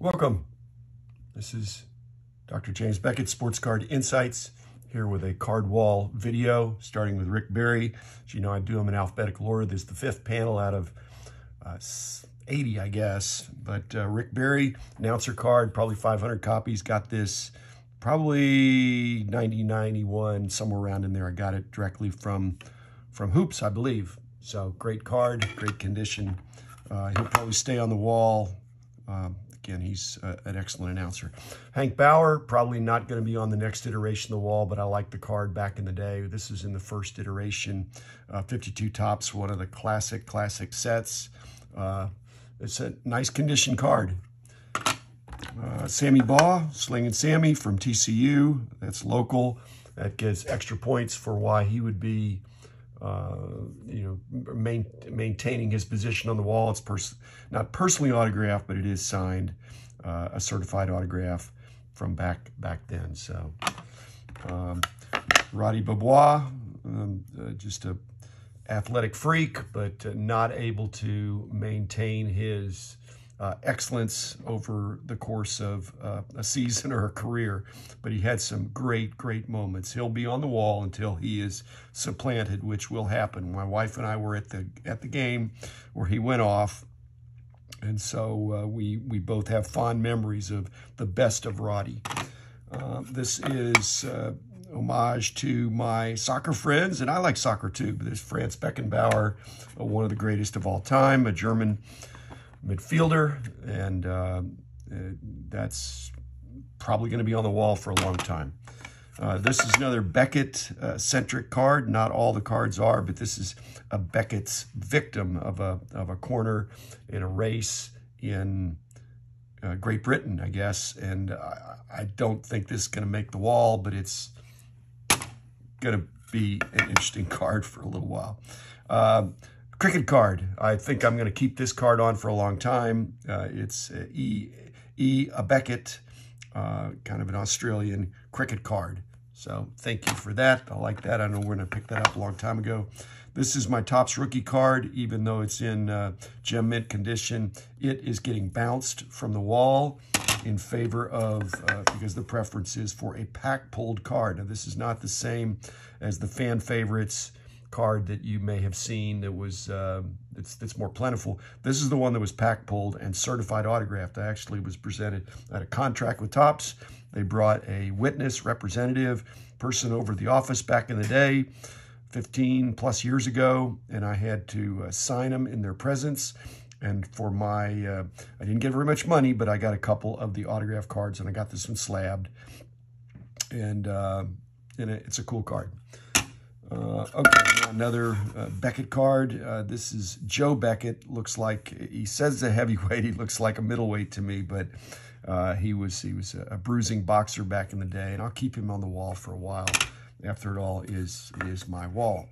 Welcome. This is Dr. James Beckett, Sports Card Insights, here with a card wall video, starting with Rick Barry. As you know, I do them in alphabetical order. This is the fifth panel out of uh, 80, I guess. But uh, Rick Barry, announcer card, probably 500 copies. Got this probably 90, 91, somewhere around in there. I got it directly from, from Hoops, I believe. So great card, great condition. Uh, he'll probably stay on the wall. Um, again, he's uh, an excellent announcer. Hank Bauer, probably not going to be on the next iteration of the wall, but I like the card back in the day. This is in the first iteration. Uh, 52 Topps, one of the classic, classic sets. Uh, it's a nice condition card. Uh, Sammy Baugh, Slinging Sammy from TCU. That's local. That gets extra points for why he would be uh, you know, main, maintaining his position on the wall. It's pers not personally autographed, but it is signed, uh, a certified autograph from back back then. So, um, Roddy Beaubois, um, uh, just a athletic freak, but uh, not able to maintain his uh, excellence over the course of uh, a season or a career, but he had some great, great moments. He'll be on the wall until he is supplanted, which will happen. My wife and I were at the at the game where he went off, and so uh, we we both have fond memories of the best of Roddy. Uh, this is uh, homage to my soccer friends, and I like soccer too. But there's Franz Beckenbauer, one of the greatest of all time, a German midfielder, and uh, that's probably going to be on the wall for a long time. Uh, this is another Beckett-centric uh, card. Not all the cards are, but this is a Beckett's victim of a, of a corner in a race in uh, Great Britain, I guess. And I, I don't think this is going to make the wall, but it's going to be an interesting card for a little while. Cricket card. I think I'm going to keep this card on for a long time. Uh, it's uh, E. E. A Beckett, uh, kind of an Australian cricket card. So thank you for that. I like that. I know we're going to pick that up a long time ago. This is my Topps rookie card, even though it's in uh, gem mint condition. It is getting bounced from the wall in favor of, uh, because the preference is for a pack pulled card. Now, this is not the same as the fan favorites card that you may have seen that was uh, it's, it's more plentiful. This is the one that was pack pulled and certified autographed. I actually was presented at a contract with Topps. They brought a witness representative person over the office back in the day, 15 plus years ago, and I had to uh, sign them in their presence. And for my, uh, I didn't get very much money, but I got a couple of the autograph cards, and I got this one slabbed. And, uh, and it's a cool card. Uh, okay, another uh, Beckett card. Uh, this is Joe Beckett. Looks like he says a heavyweight. He looks like a middleweight to me, but uh, he was he was a, bruising boxer back in the day, and I'll keep him on the wall for a while. After it all, is is my wall.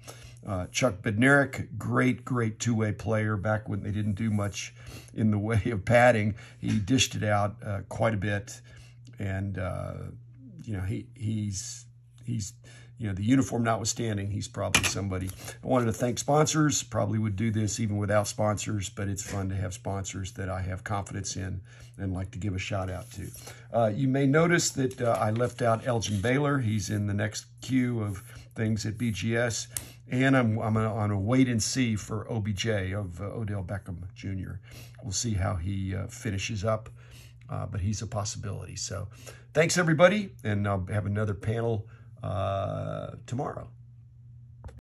Uh, Chuck Bednarik, great, great two-way player. Back when they didn't do much in the way of padding, he dished it out uh, quite a bit, and you know he he's he's you know, the uniform notwithstanding, he's probably somebody. I wanted to thank sponsors. Probably would do this even without sponsors, but it's fun to have sponsors that I have confidence in and like to give a shout out to. Uh, you may notice that uh, I left out Elgin Baylor. He's in the next queue of things at BGS. And I'm, I'm on a wait and see for OBJ of uh, Odell Beckham Jr. We'll see how he uh, finishes up, uh, but he's a possibility. So thanks, everybody, and I'll have another panel uh, tomorrow.